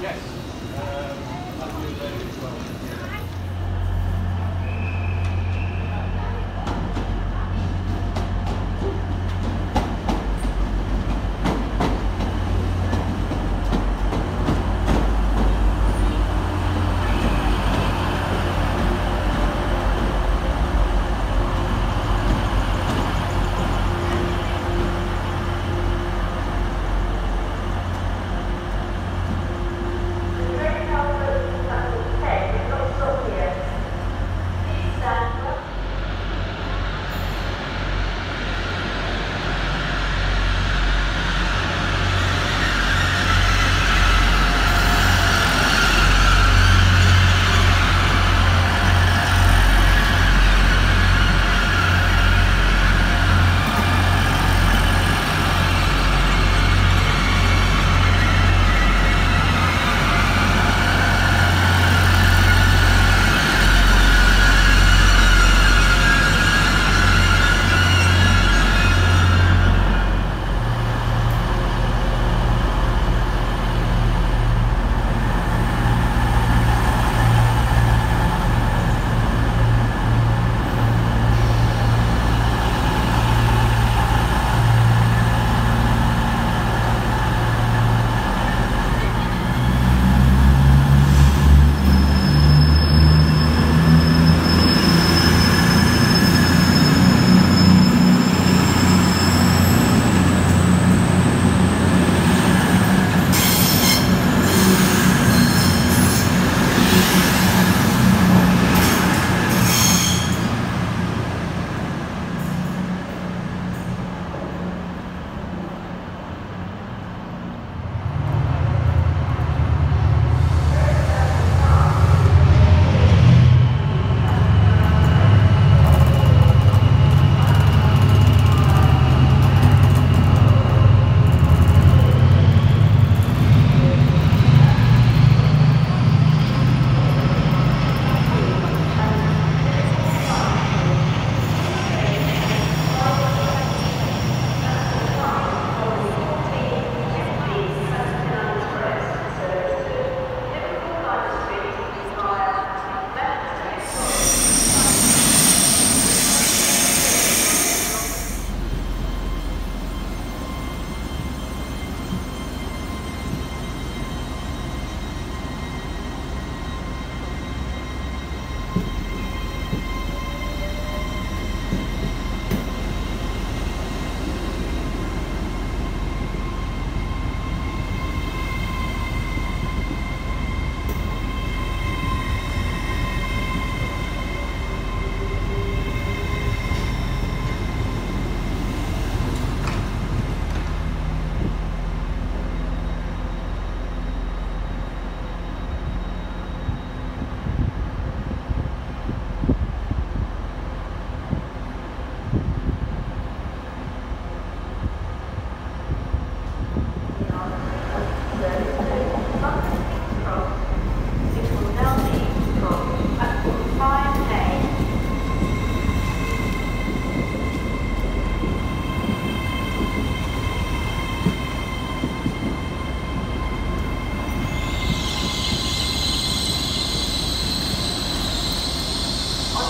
Yes.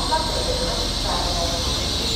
ามารถเปิดเป็นภาษาไทย